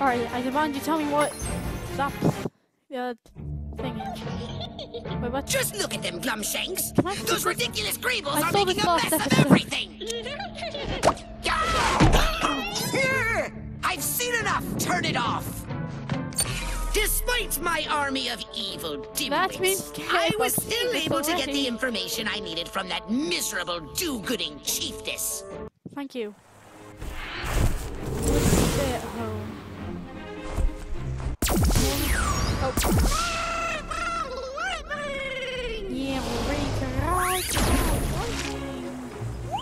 Alright, I demand you tell me what Zap's uh, thing is. Wait, what? Just look at them, Glumshanks. Those ridiculous Greebles I are saw making this a last mess of everything. Here! I've seen enough. Turn it off. Despite my army of evil That means dimwits, I was still Jesus able to get the information I needed from that miserable do-gooding chiefess. Thank you.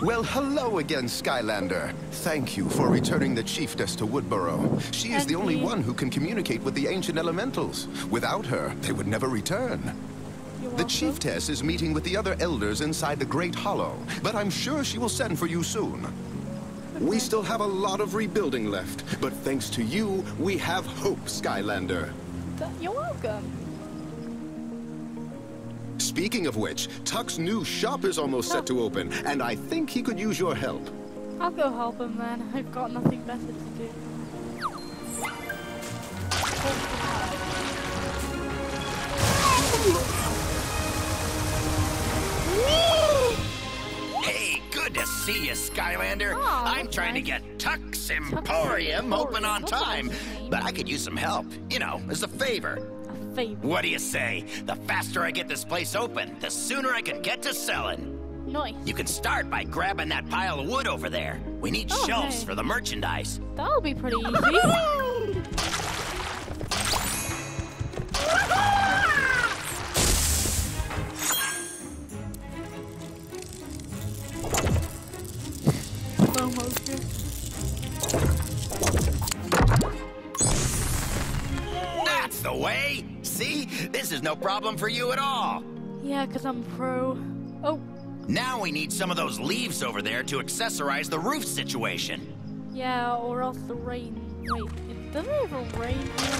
Well, hello again, Skylander. Thank you for returning the Chiefess to Woodburrow. She is the only one who can communicate with the ancient elementals. Without her, they would never return. The. Chiefess is meeting with the other elders inside the Great Hollow, but I'm sure she will send for you soon. We still have a lot of rebuilding left, but thanks to you, we have hope, Skylander. Th- You're welcome. Speaking of which, Tuk's new shop is almost set to open, and I think he could use your help. I'll go help him then. I've got nothing better to do. Hey, good to see you, Skylander. Aw, I'm trying to get Tuk's Emporium open on nice time, but I could use some help, you know, as a favor. A favor. What do you say? The faster I get this place open, the sooner I can get to selling. Nice. You can start by grabbing that pile of wood over there. We need Oh, shelves for the merchandise. That'll be pretty easy. no problem for you at all. Yeah, because I'm pro. Oh, Now we need some of those leaves over there to accessorize the roof situation. yeah, or else the rain. Wait, it doesn't even rain here.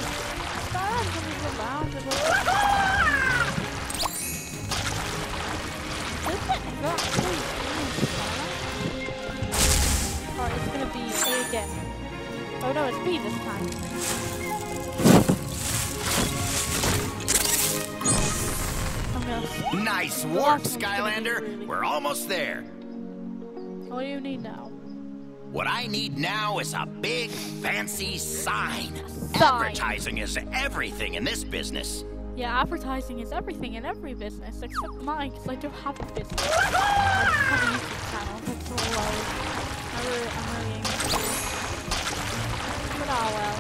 Doesn't even bound. It looks Does it actually rain Alright, it's gonna be A again. Oh no, it's B this time. Nice work, last one's gonna be Skylander. We're almost there. What do you need now? What I need now is a big, fancy sign. Sign. Advertising is everything in this business. Yeah, advertising is everything in every business except mine because I don't have a business. I just have a YouTube channel. That's all I, I really, I'm really. But oh well.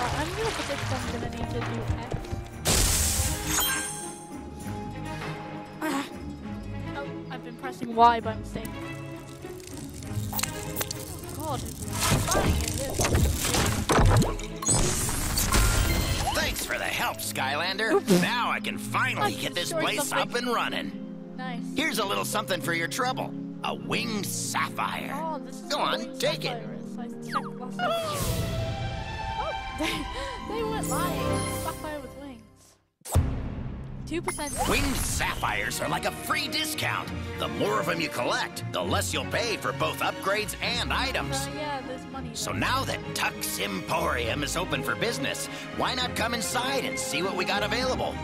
Alright, I'm gonna predict I'm gonna need to do X. pressing Y by mistake. Oh god, Thanks for the help, Skylander. Now I can finally I get this place up and running. Nice. Here's a little something for your trouble. A winged sapphire. Oh, Go on, take it. Oh, they, they went lying. Sapphire was. 2%. Winged sapphires are like a free discount. The more of them you collect, the less you'll pay for both upgrades and items. Uh, yeah, money. So now that Tuk's Emporium is open for business, why not come inside and see what we got available?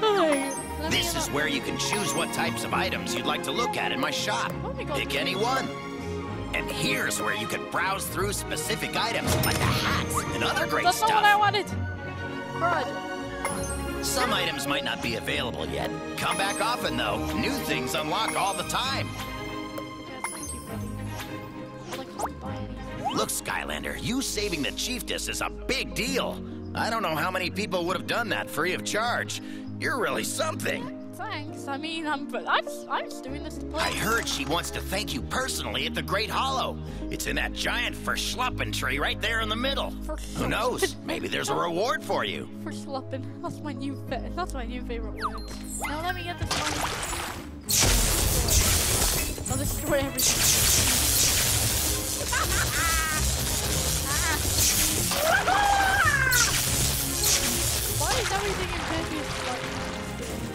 Hi. This is where you can choose what types of items you'd like to look at in my shop. Oh my Pick any one. And here's where you can browse through specific items like the hats and other great That's stuff. That's not what I wanted. Crud. Some items might not be available yet. Come back often though. New things unlock all the time. Look, Skylander, you saving the chiefess is a big deal. I don't know how many people would have done that free of charge. You're really something. Thanks. I mean, I'm, I'm, I'm just doing this to play. I heard she wants to thank you personally at the Great Hollow. It's in that giant verschluppen tree right there in the middle. Who knows? Maybe there's a reward for you. For schlupping. That's my new That's my new favorite word. Now let me get this one. I'll destroy everything. Why is everything in Pepe's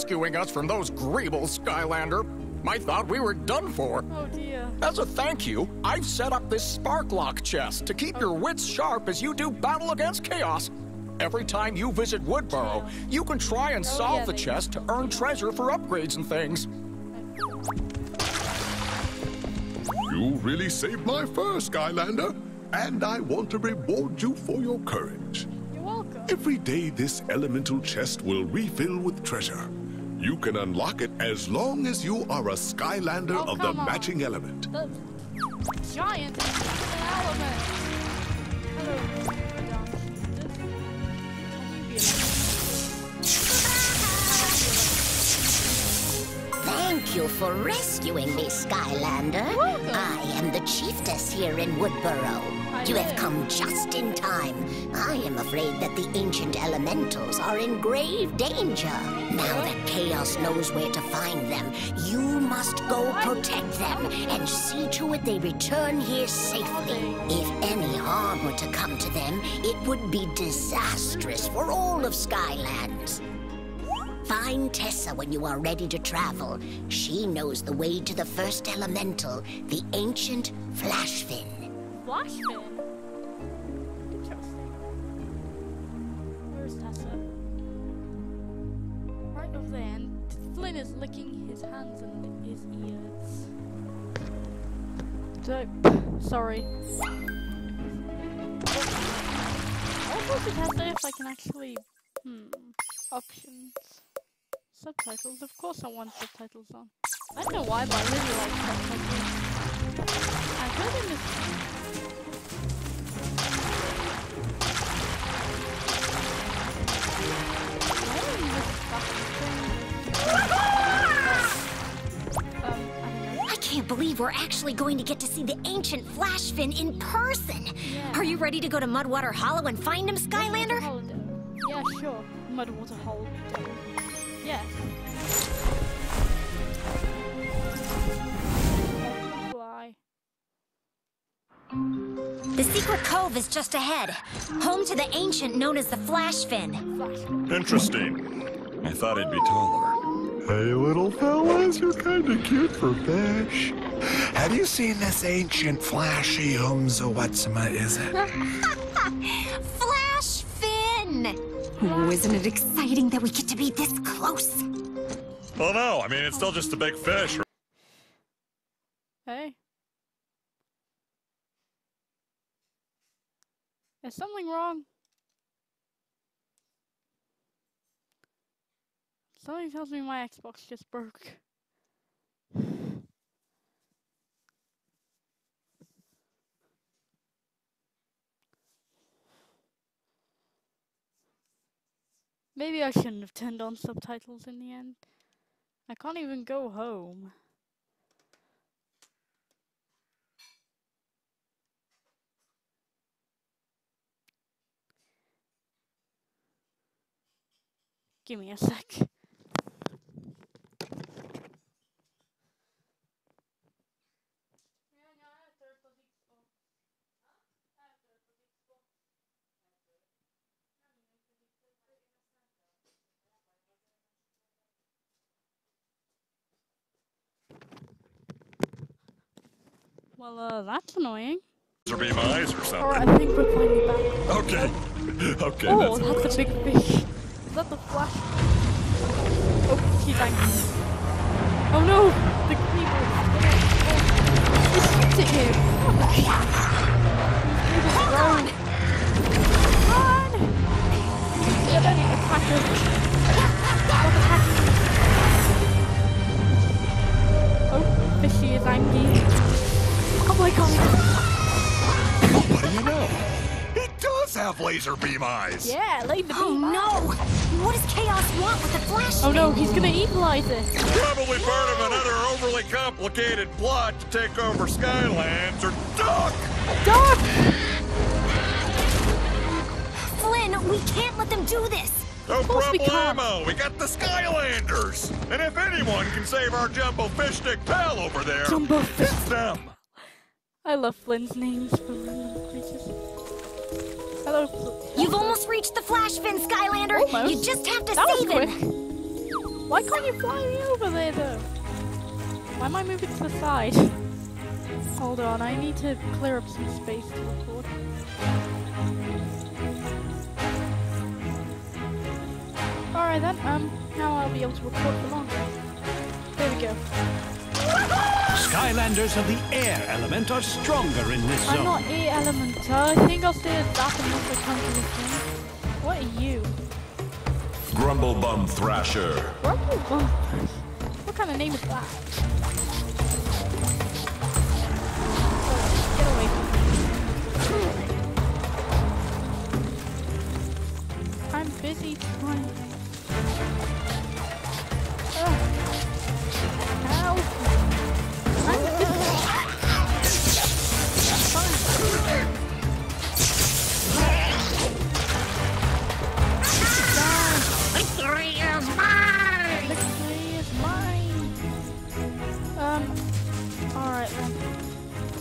rescuing us from those Greebles, Skylander. I thought we were done for. Oh dear. As a thank you, I've set up this Sparklock chest to keep oh. your wits sharp as you do battle against chaos. Every time you visit Woodburrow, oh, you can try and oh, solve yeah, the chest to earn treasure for upgrades and things. You really saved my fur, Skylander, and I want to reward you for your courage. You're welcome. Every day this elemental chest will refill with treasure. You can unlock it as long as you are a Skylander oh, of the on. matching element. The giant element. Hello. Thank you for rescuing me, Skylander. Welcome. I am the chiefess here in Woodburrow. You have come just in time. I am afraid that the ancient elementals are in grave danger. Now that Kaos knows where to find them, you must go protect them and see to it they return here safely. If any harm were to come to them, it would be disastrous for all of Skylands. Find Tessa when you are ready to travel. She knows the way to the first elemental, the ancient Flashfin. Flashfin? Interesting. Where's Tessa? Right over there, and Flynn is licking his hands and his ears. Dope. Sorry. Also to Tessa if I can actually... Hmm. Options. Subtitles. Of course I want subtitles on. I don't know why, but I really like subtitles. I heard in this... I can't believe we're actually going to get to see the ancient Flashfin in person. Yeah. Are you ready to go to Mudwater Hollow and find him, Skylander? Yeah, sure. Mudwater Hollow. Yeah. Fly. The secret cove is just ahead, home to the ancient known as the Flashfin. Interesting. I thought he'd be taller. Hey, little fellas, you're kinda cute for fish. Have you seen this ancient flashy umza whatsama is it? Flashfin! Oh, isn't it exciting that we get to be this close? Well, no, I mean, it's still just a big fish. Hey. Is something wrong? Something tells me my Xbox just broke. Maybe I shouldn't have turned on subtitles in the end. I can't even go home. Give me a sec. Well, uh, that's annoying. Or be my eyes or something. Or I think we're finally back. Okay. Okay. Oh, that's, that's a big fish. Is that the flash? Oh, he's angry. Oh no! The creeper is Just shoot him! Run! Run! Yeah, then attack him. Attack him. Oh, fishy is angry. Oh my god! what do you know? It does have laser beam eyes. Yeah, laser beam Oh no! What does Kaos want with the flash? Oh no, he's gonna equalize it. Probably part of another overly complicated plot to take over Skylands or Duck! Duck! Flynn, we can't let them do this! No course we problemo! We, got the Skylanders! And if anyone can save our Jumbo Fish Stick pal over there, Jumbo Fish it's them! I love Flynn's names for random creatures. Hello, Fl You've almost reached the Flashfin, Skylander! Almost. You just have to That was save quick. him! Why can't you fly me over there, though? Why am I moving to the side? Hold on, I need to clear up some space to record. Alright then, um, now I'll be able to record for longer. There we go. Skylanders of the air element are stronger in this zone. I'm zone. not air element. I think I'll stay as that and also come to this thing. What are you? Grumblebum Thrasher. Rumble What kind of name is that? Get away from me. I'm busy trying. Ugh. Ah, help!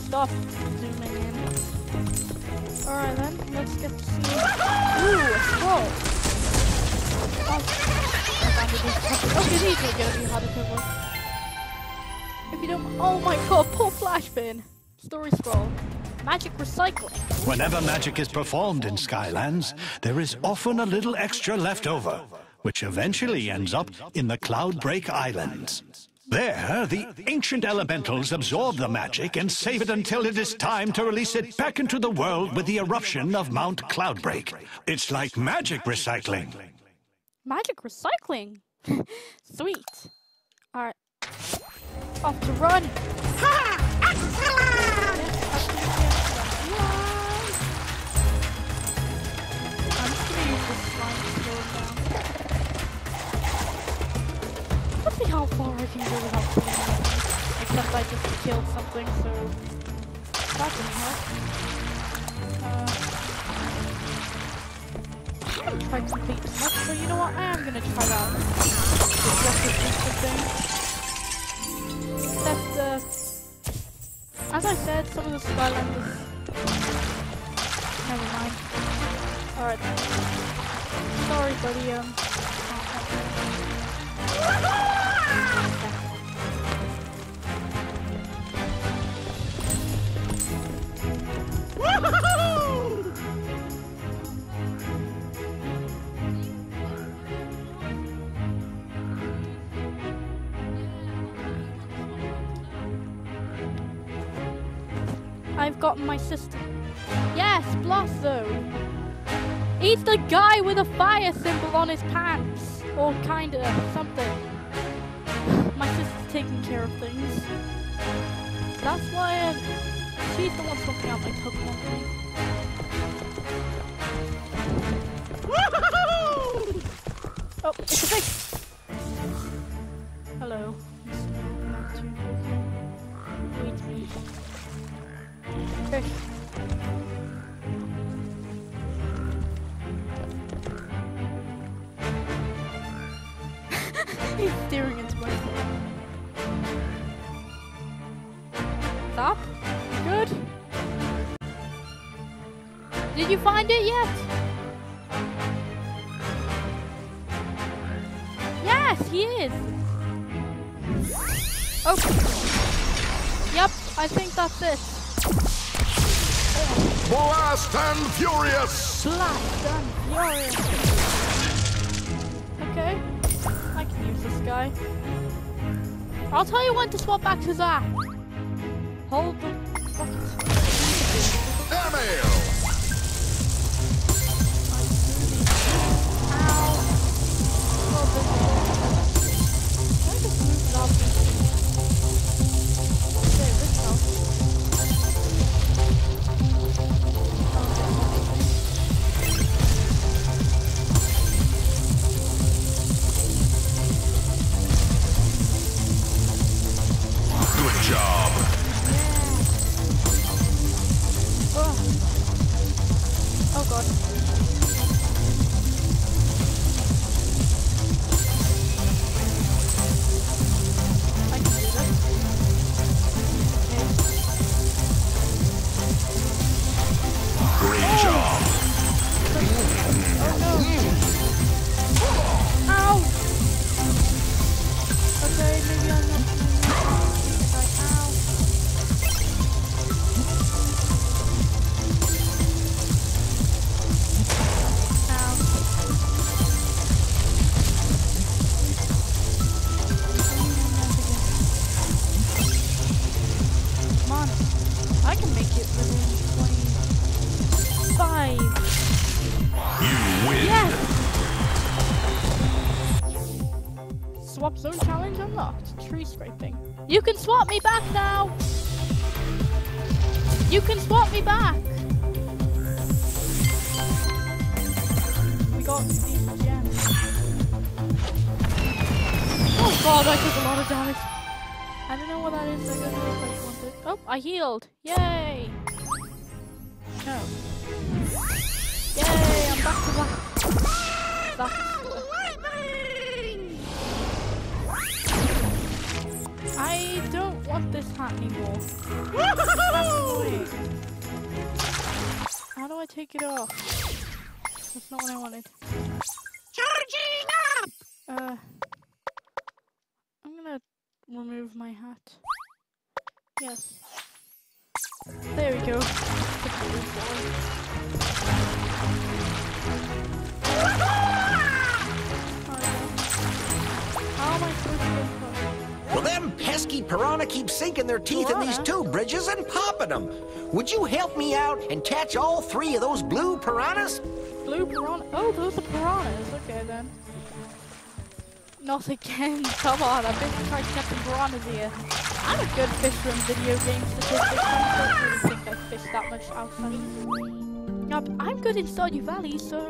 Stop zooming in. Um, Alright then, let's get to see. Ooh, a scroll. Oh, I found it. Okay, these are gonna be harder to. If you don't. Oh my god, poor Flashfin. Story scroll. Magic recycling. Whenever magic is performed in Skylands, there is often a little extra left over, which eventually ends up in the Cloudbreak Islands. There, the ancient elementals absorb the magic and save it until it is time to release it back into the world with the eruption of Mount Cloudbreak. It's like magic recycling. Magic recycling. Sweet. Alright. Off to run. I'm just gonna use this slime to slow him down. Let's see how far I can go without killing anything. Except I just killed something, so that didn't help. Uh, I haven't tried to complete this much, so you know what? I am gonna try that. This thing. That's uh, as I said, some of the Skylanders. Never mind. Alright. Sorry, buddy. Um. I've gotten my sister. Yes, Blast Zone. He's the guy with a fire symbol on his pants. Or kinda, something. My sister's taking care of things. That's why I, she's the one sorting out my Pokemon. Oh, it's a fish! Did you find it yet? Yes, he is. Okay. Yep, I think that's it. Blast and Furious! Blast and furious. Okay, I can use this guy. I'll tell you when to swap back to that. Hold the bucket. Airmail! Ow. Healed. Yay! There we go. How am I supposed to well, them pesky piranha keep sinking their teeth in these two bridges and popping them. Would you help me out and catch all three of those blue piranhas? Blue piranha? Oh, those are piranhas. Okay, then. Not again. Come on, I've been trying to catch piranhas here. I'm a good fisher in video games statistics. I don't really think I fish that much outside. Yep, I'm good in Stardew Valley, so...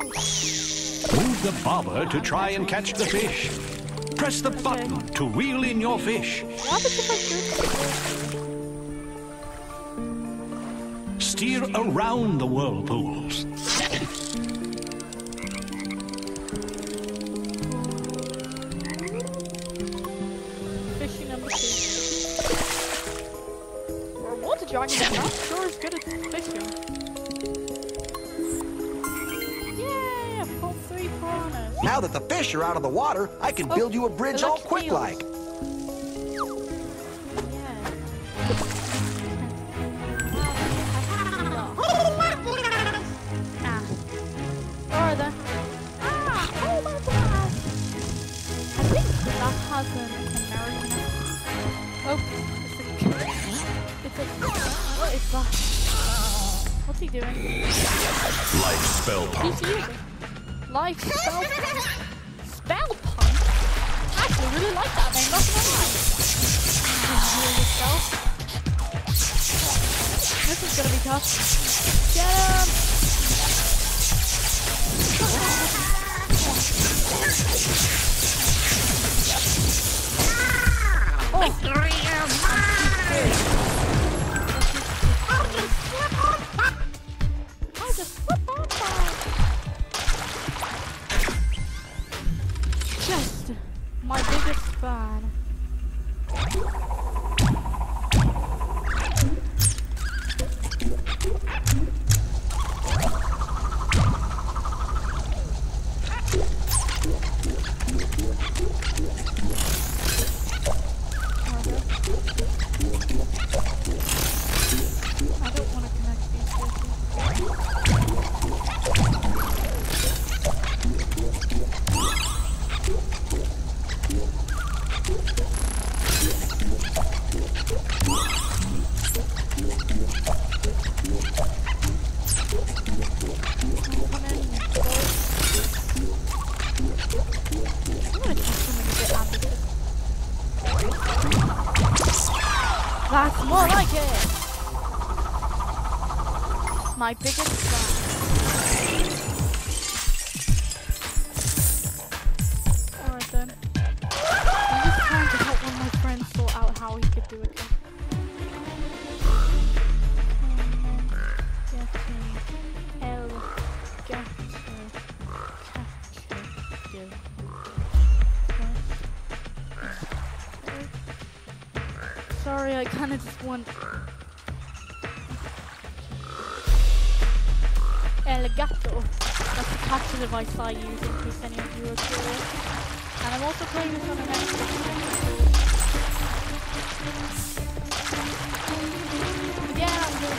Move the bobber to try and catch the fish. Press the button to reel in your fish. Steer around the whirlpools. Water dragon not sure as good at fishing. Now that the fish are out of the water, I can oh, build you a bridge all quick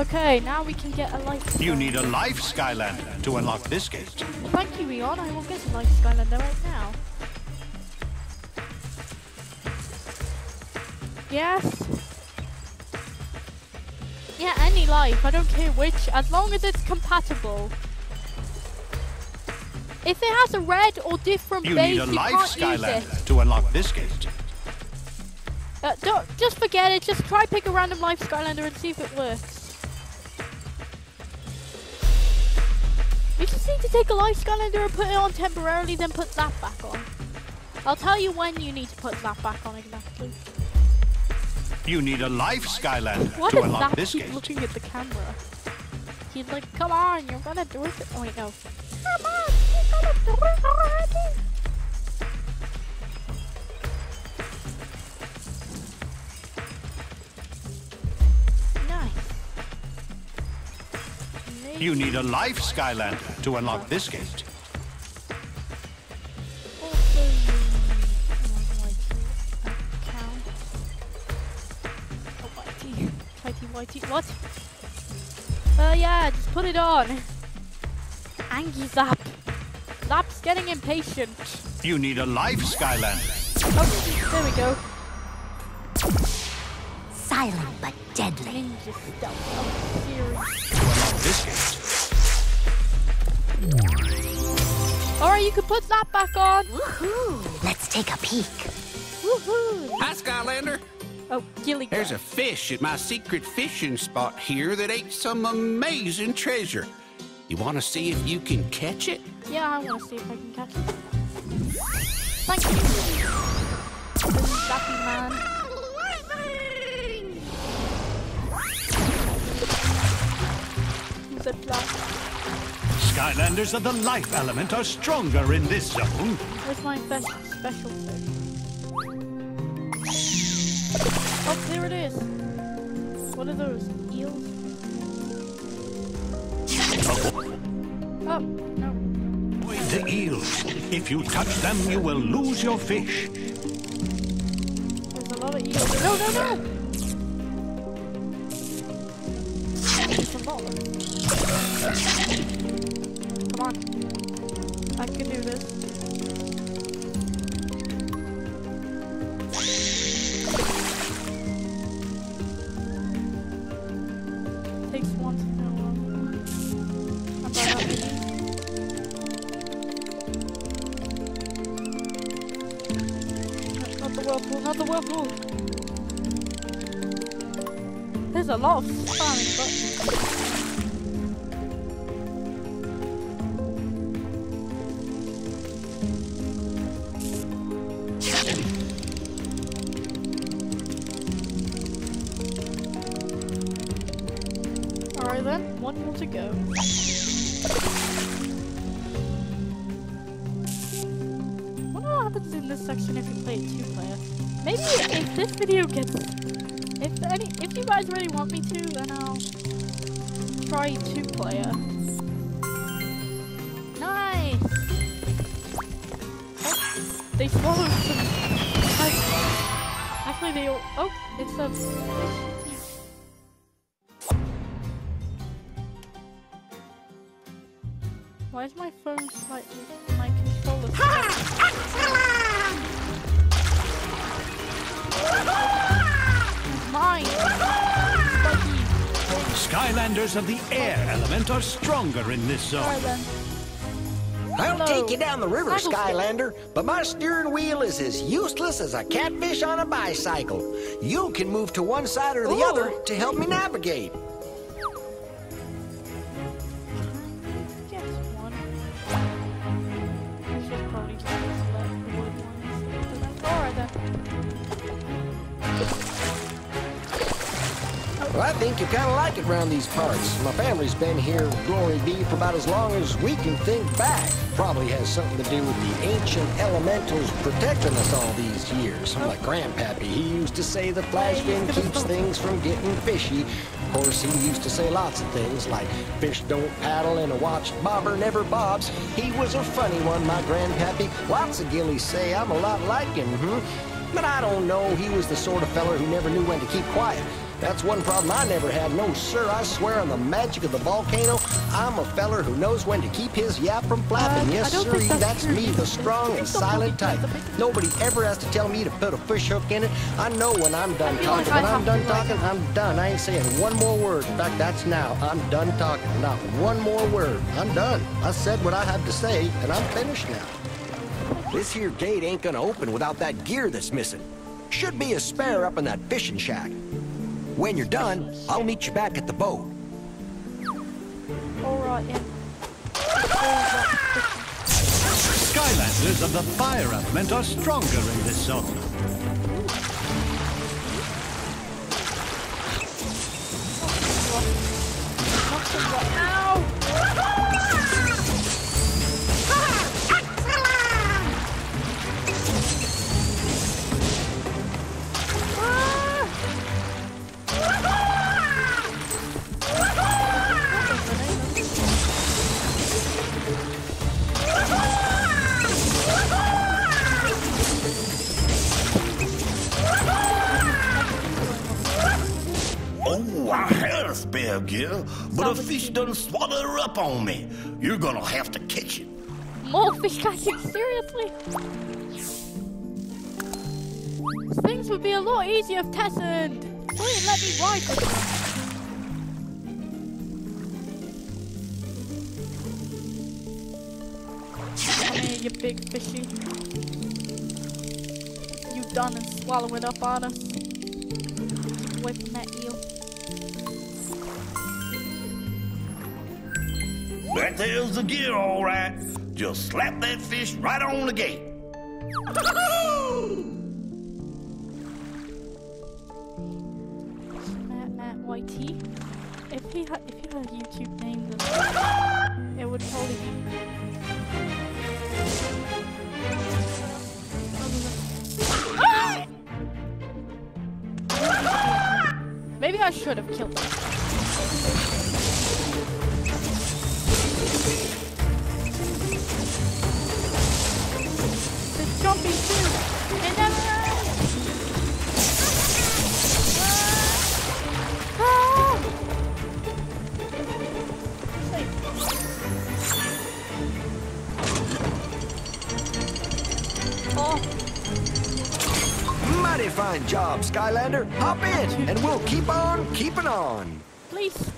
Okay, now we can get a life. You need a life Skylander to unlock this gate. Thank you, Eon. I will get a life Skylander right now. Yes. Yeah, any life. I don't care which, as long as it's compatible. If it has a red or different you base, need a you life can't Skylander use it. to unlock this gate. Uh, don't just forget it. Just try pick a random life Skylander and see if it works. You just need to take a life Skylander and put it on temporarily, then put that back on. I'll tell you when you need to put that back on exactly. You need a life Skylander What to unlock this gate. looking at the camera. He's like, come on, you're gonna do it. Oh wait, no. Come on, you're gonna do it already. Nice. You need a life Skylander to unlock this gate. Whitey, whitey, what? Uh, yeah, just put it on. Angie Zap. Zap's getting impatient. You need a life Skylander. Oh, there we go. Silent but deadly. Ninja stuff. Oh, serious. To unlock this gate. Alright, you can put that back on. Woohoo! Let's take a peek. Woohoo! Hi, Skylander. Oh, Gilly. There's a fish at my secret fishing spot here that ate some amazing treasure. You want to see if you can catch it? Yeah, I want to see if I can catch it. Thank you. This Man. Skylanders of the life element are stronger in this zone. Where's my best special fish? Oh, there it is. What are those? Eels? Oh, no. Avoid the eels. If you touch them, you will lose your fish. There's a lot of eels. No, no, no! There's a lot. Come on. I can do this. Go. wonder what happens in this section if you play it two player. Maybe if this video gets if any if you guys really want me to, then I'll try two player. Nice! Oh, they swallowed some Actually they all oh, it's a is slightly... my controller... Mine! Skylanders of the air element are stronger in this zone. I'll Hello. take you down the river, Skylander, but my steering wheel is as useless as a catfish on a bicycle. You can move to one side or the Ooh. other to help me navigate. Kind of like it around these parts. My family's been here, glory be, for about as long as we can think back. Probably has something to do with the ancient elementals protecting us all these years. I'm Grandpappy. He used to say the Flashfin keeps things from getting fishy. Of course, he used to say lots of things like fish don't paddle and a watched bobber never bobs. He was a funny one, my Grandpappy. Lots of gillies say I'm a lot like him, hmm? But I don't know. He was the sort of feller who never knew when to keep quiet. That's one problem I never had. No, sir, I swear on the magic of the volcano, I'm a feller who knows when to keep his yap from flapping. Uh, yes, sir, that's that's me, the strong and silent type. Nobody ever has to tell me to put a fish hook in it. I know when I'm done like talking. When I'm done like- talking, I'm done. I ain't saying one more word. In fact, that's now. I'm done talking. Not one more word. I'm done. I said what I had to say, and I'm finished now. This here gate ain't gonna open without that gear that's missing. Should be a spare up in that fishing shack. When you're done, I'll meet you back at the boat. Alright then. Skylanders of the fire element are stronger in this zone. Oh, A spare gear, but a fish done swallowed her up on me. You're gonna have to catch it. More fish catching, seriously? Things would be a lot easier if Tess and Flynn let me ride with here, you big fishy. You done and swallow it up on us. Whipping that eel. That there's the gear, all right. Just slap that fish right on the gate.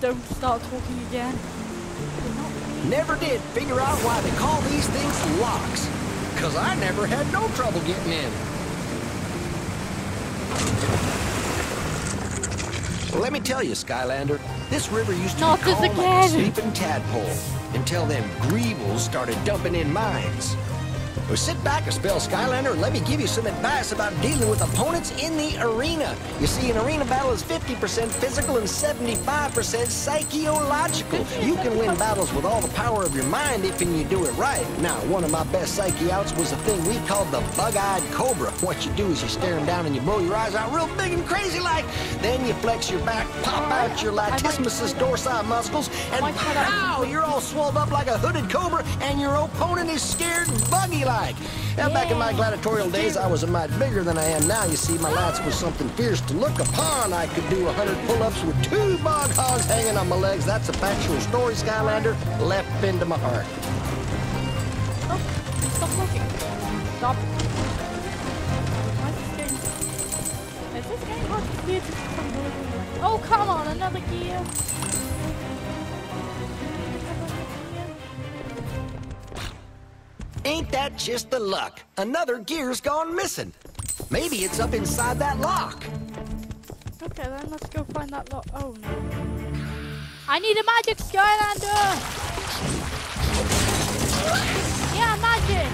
don't start talking again. Never did figure out why they call these things locks. Cause I never had no trouble getting in. Let me tell you, Skylander, this river used to Not be like a sleeping tadpole until them greevils started dumping in mines. Well, sit back a spell, Skylander, and let me give you some advice about dealing with opponents in the arena. You see, an arena battle is 50% physical and 75% psychological. You can win battles with all the power of your mind if and you do it right. Now, one of my best psyche outs was a thing we called the bug-eyed cobra. What you do is you stare 'em down and you blow your eyes out real big and crazy like. Then you flex your back, pop out your latissimus dorsi muscles, and pow! You're all swelled up like a hooded cobra, and your opponent is scared buggy-like. Now, back in my gladiatorial days, I was a mite bigger than I am now. You see, my lats was something fierce to look upon. I could do a hundred pull-ups with two bog hogs hanging on my legs. That's a factual story, Skylander. Left into my heart. Stop. Stop looking. Stop. Is this getting... Is this getting hard to just Oh, come on, another gear. Ain't that just the luck? Another gear's gone missing. Maybe it's up inside that lock. Okay, then let's go find that lock. Oh, no. I need a magic Skylander! Yeah, magic!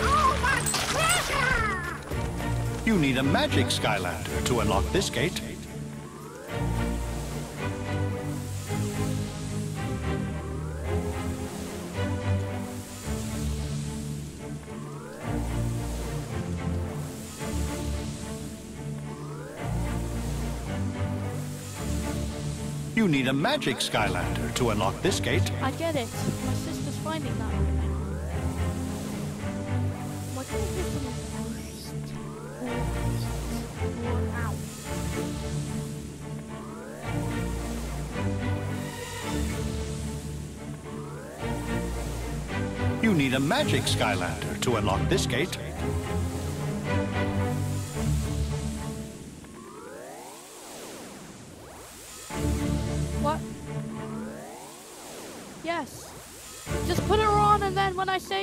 Oh my pressure! You need a magic Skylander to unlock this gate. You need a magic Skylander to unlock this gate. I get it. My sister's finding that. What can I do You need a magic Skylander to unlock this gate.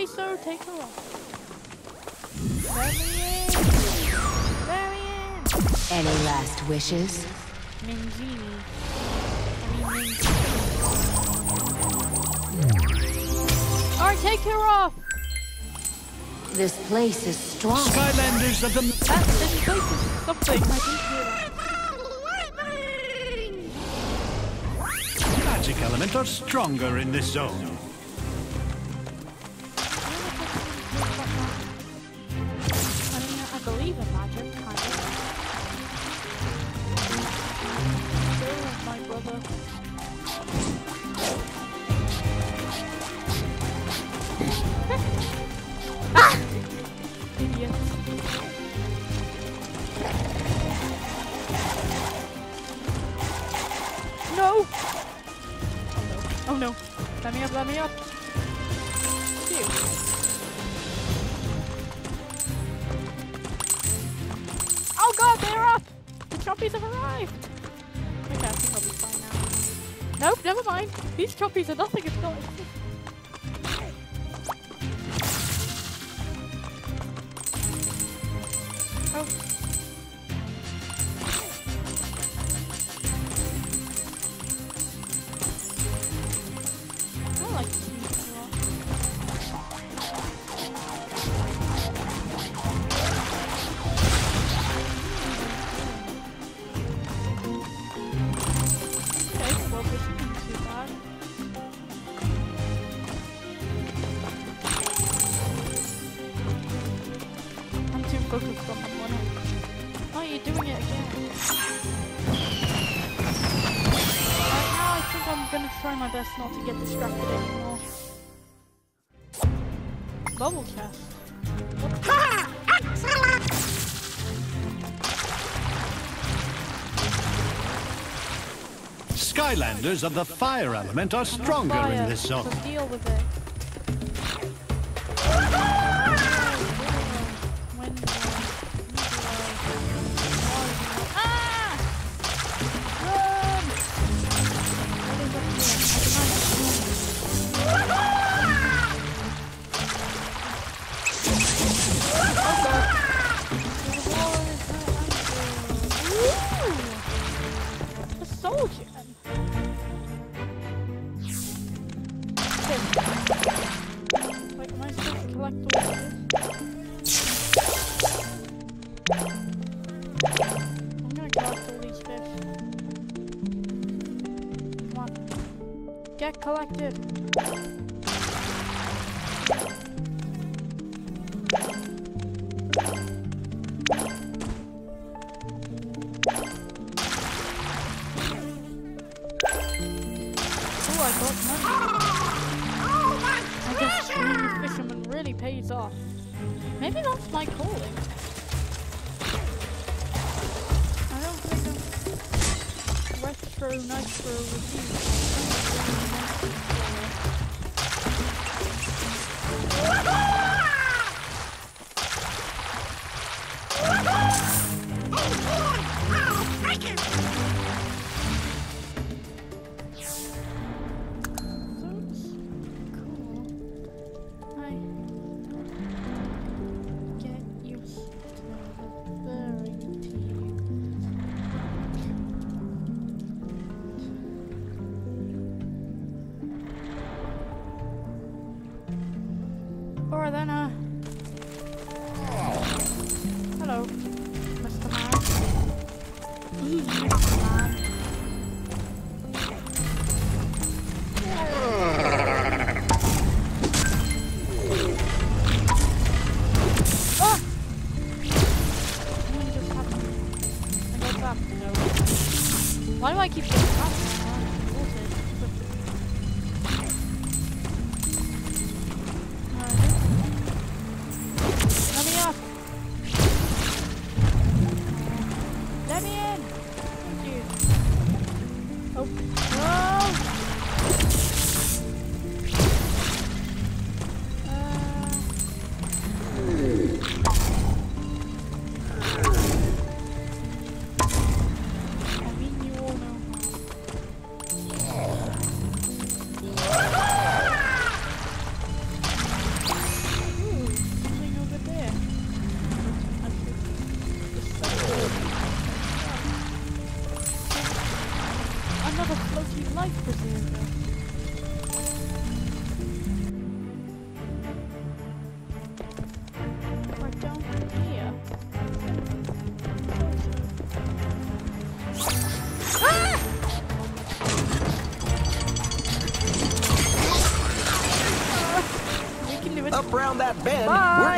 Then when I say so, take her off. Let me in. Let me in. Any last wishes? Alright, take her off. This place is strong. Skylanders of the... That, this place is something. I didn't hear that. magic element are stronger in this zone. Skylanders of the fire element are stronger in this zone.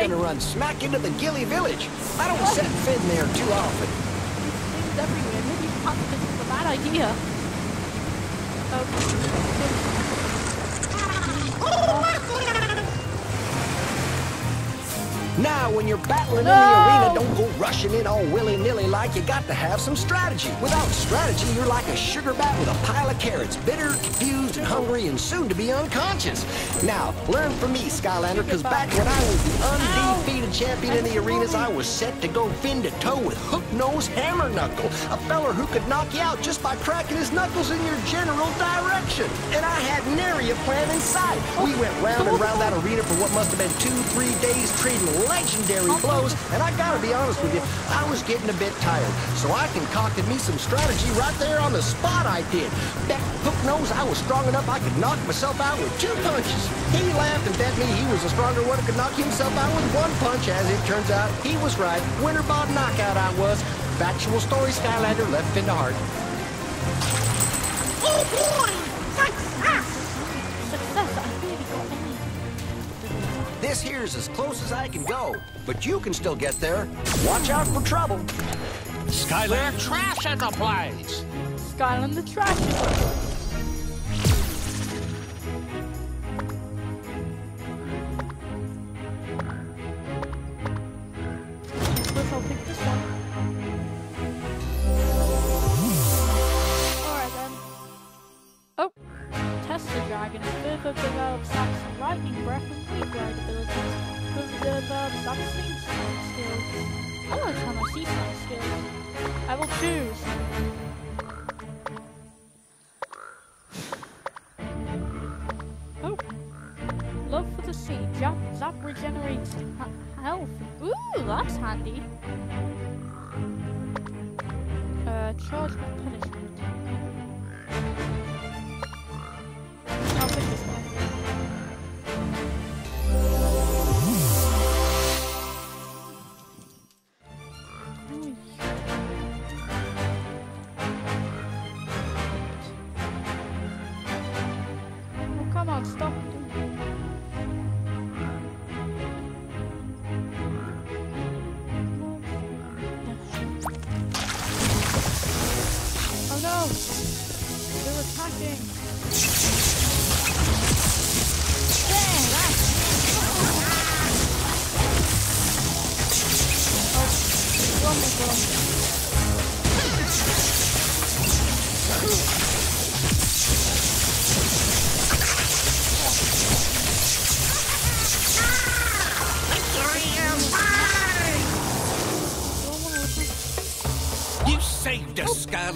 We're gonna run smack into the Gilly Village. I don't set Finn there too often. Things everywhere. Maybe this is a bad idea. Now, when you're battling no! in the arena, rushing in all willy-nilly like you got to have some strategy. Without strategy, you're like a sugar bat with a pile of carrots, bitter, confused, and hungry, and soon to be unconscious. Now, learn from me, Skylander, because back when I was the undefeated champion in the arenas, I was set to go fin to toe with Hook Nose Hammer Knuckle, a feller who could knock you out just by cracking his knuckles in your general direction. And I had nary a plan in sight. We went round and round that arena for what must have been two, three days trading legendary blows, and I gotta be honest with you, I was getting a bit tired. So I concocted me some strategy right there on the spot I did. Bet Hook knows I was strong enough I could knock myself out with two punches. He laughed and bet me he was a stronger one who could knock himself out with one punch. As it turns out, he was right. Winner Bob knockout I was. Factual story, Skylander, left in the heart. Oh boy! Here's as close as I can go, but you can still get there. Watch out for trouble. Skyland. trash in the place. Skyland the trash in the place.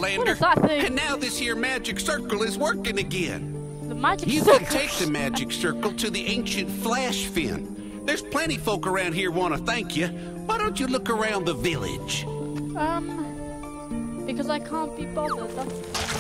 Us, Skylander. What is that thing? And now this here magic circle is working again. The magic You circle. can take the magic circle to the ancient Flashfin. There's plenty folk around here want to thank you. Why don't you look around the village? Um, because I can't be bothered. That's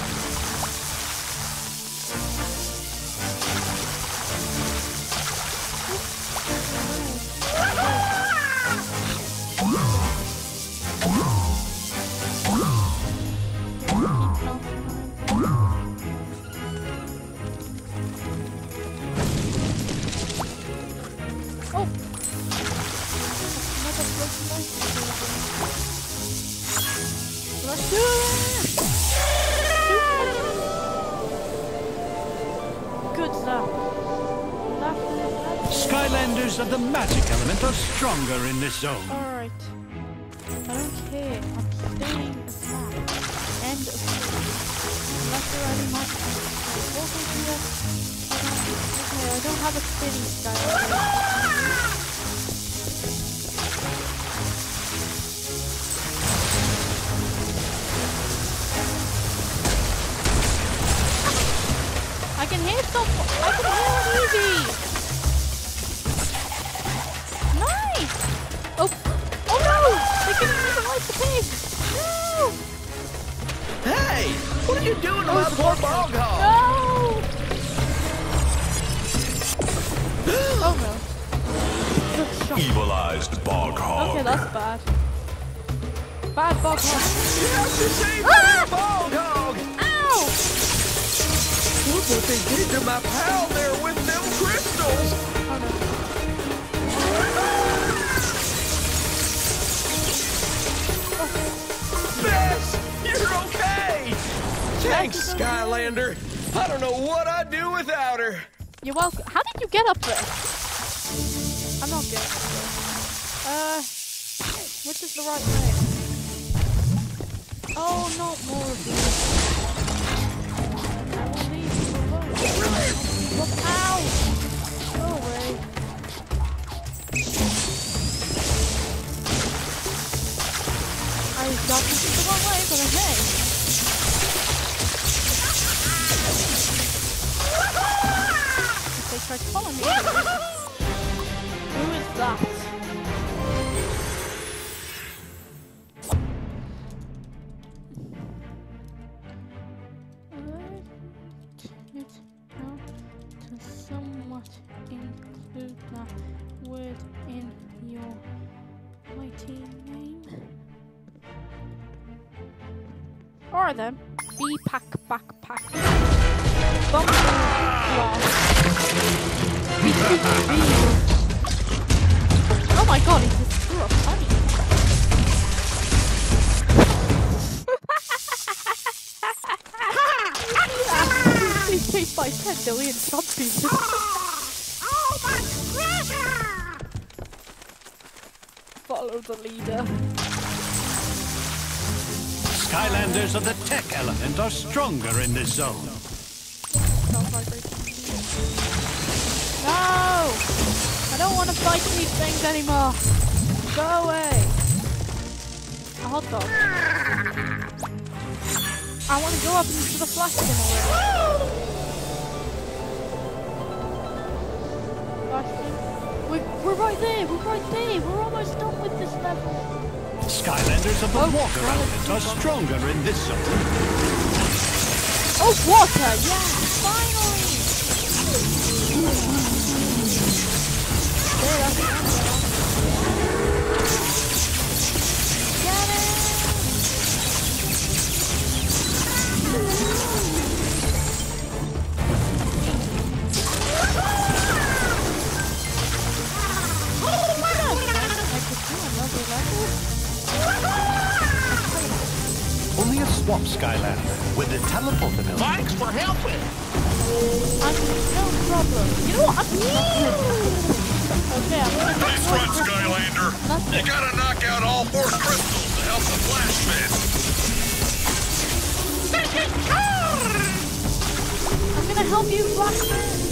magic element are stronger in this zone. Alright. I. I'm staying story. Unless there are any magic. Also here. Okay, I don't have a spinning style. I can hear some. Light. No. Hey! What are you doing to Oh, my poor working. bog hog? No. oh no. Evilized bog hog. Okay, that's bad. Bad bog hog. You have to save Ah! my bog hog! Ow! Look what they did to my pal there with them crystals! Oh no. Thanks, Skylander. I don't know what I'd do without her. You're welcome. How did you get up there? I'm not good. Uh, which is the right way? Oh, not more of these. I will leave you alone. Look out! Go away. I got this the wrong way, but hey. Who is that? It now to somewhat include that word in your mighty name. Alright then. B pack backpack. Bump Oh my god, he just threw a funny. He's chased by 10 billion zombies. Oh, my treasure! Follow the leader. Skylanders of the tech element are stronger in this zone. I don't want to fight these things anymore. Go away. A hot dog. I want to go up into the Flashfin already. Flashfin. We're, we're right there. We're right there. We're almost done with this level. Skylanders of the Oh, water element are stronger in this zone. Oh, water! Yeah! Finally! Swap Skylander, with the teleporter. Thanks for helping! I no problem. You know what? okay, I'm Nice run, Skylander! You gotta knock out all four crystals to help the Flashman! I'm gonna help you, Flashman!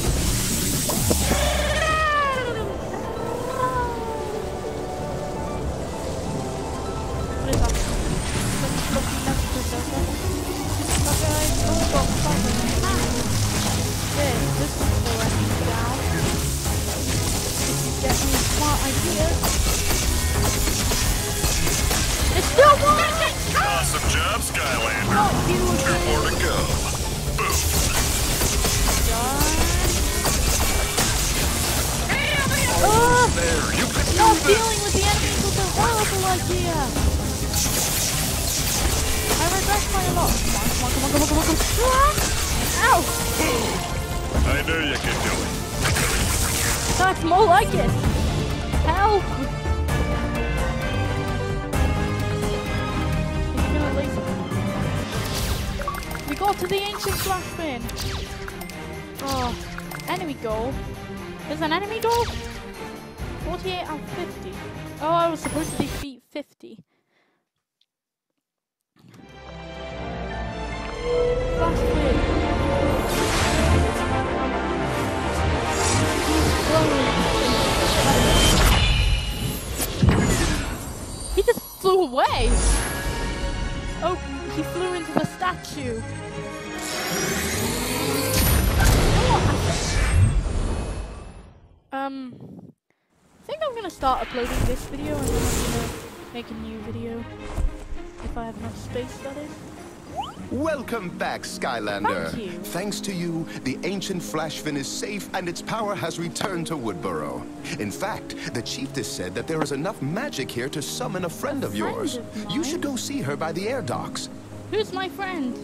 Welcome back, Skylander. Thank you. Thanks to you, the ancient Flashfin is safe and its power has returned to Woodburrow. In fact, the Chiefess said that there is enough magic here to summon a friend a of friend yours. Of you should go see her by the air docks. Who's my friend?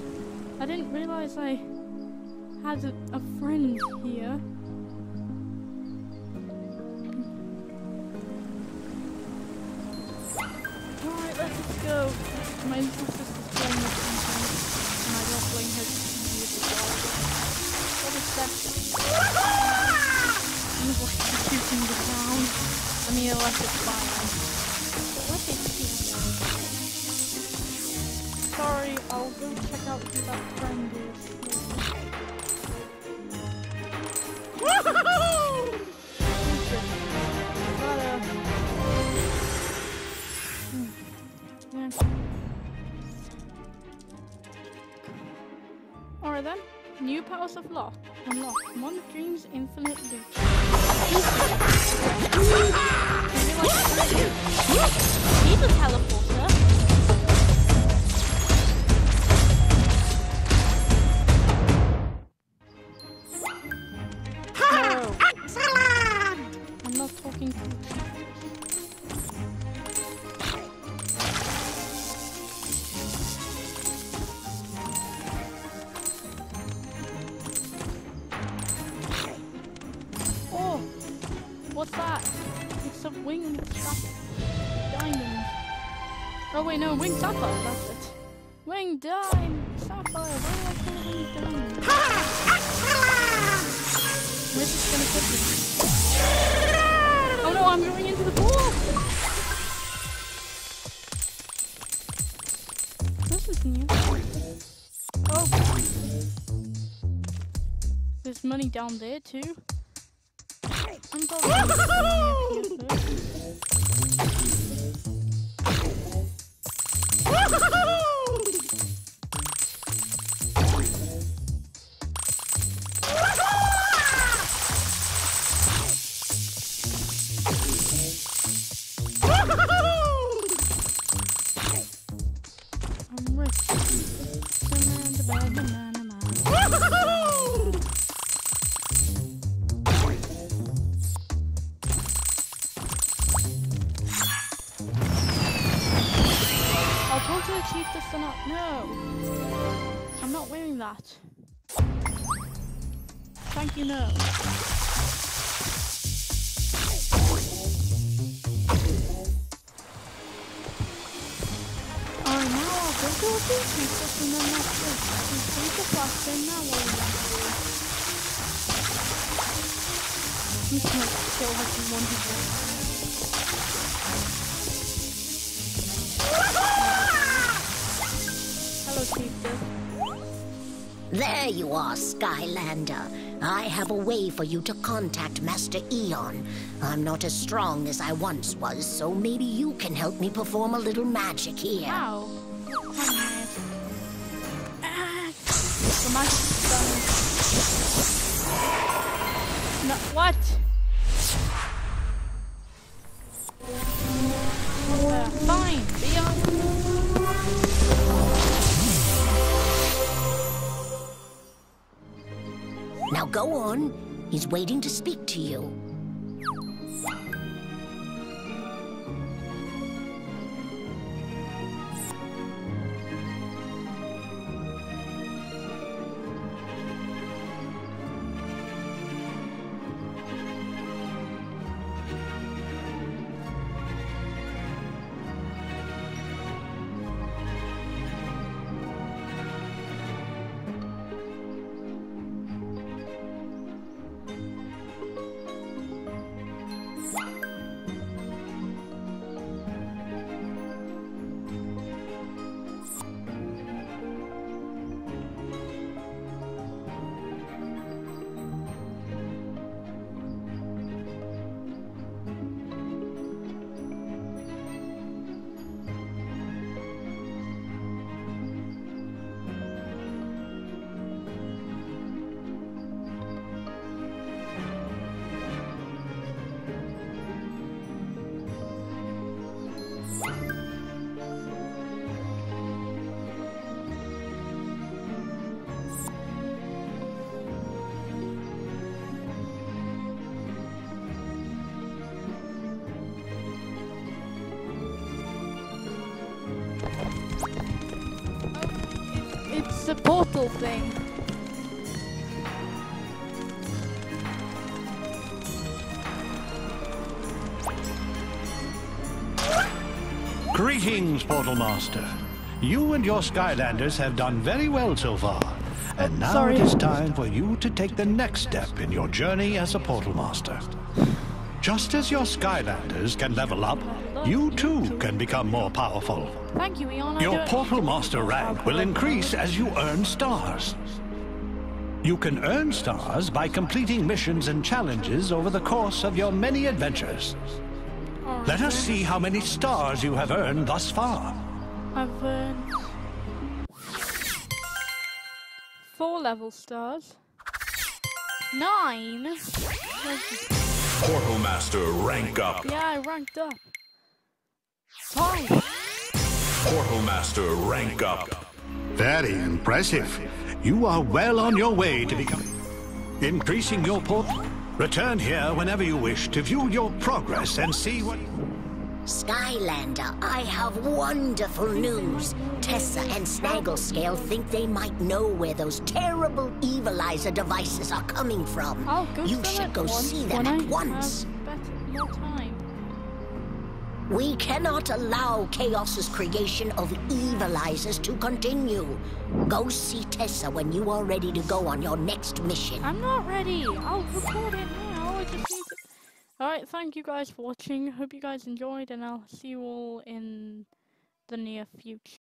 I didn't realize I had a, a friend here. Alright, let's go. My That's electrocuting the ground. I mean, electrifying. What is he Sorry, I'll go check out who that friend is. Hmm. Alright then. New powers of lock. Unlock. Mon dreams infinite loot. He's teleport. down there too. Skylander. I have a way for you to contact Master Eon. I'm not as strong as I once was, so maybe you can help me perform a little magic here. Wow. Ah, the magic's done. No, what? On. He's waiting to speak to you. It's a portal thing. Greetings, Portal Master. You and your Skylanders have done very well so far. And now sorry. it is time for you to take the next step in your journey as a Portal Master. Just as your Skylanders can level up, you too can become more powerful. Thank you, Eon. Your Portal Master rank will increase as you earn stars. You can earn stars by completing missions and challenges over the course of your many adventures. Let us see how many stars you have earned thus far. I've earned four level stars. Nine. Portal Master, rank up. Yeah, I ranked up. Five. Portal Master, rank up. Very impressive. You are well on your way to becoming increasing your port. Return here whenever you wish to view your progress and see what. Skylander, I have wonderful news. Tessa and Snagglescale think they might know where those terrible Evilizer devices are coming from. I'll you should go once see them at I once. We cannot allow Kaos's creation of Evilizers to continue. Go see Tessa when you are ready to go on your next mission. I'm not ready. I'll record it now. Alright, thank you guys for watching. Hope you guys enjoyed, and I'll see you all in the near future.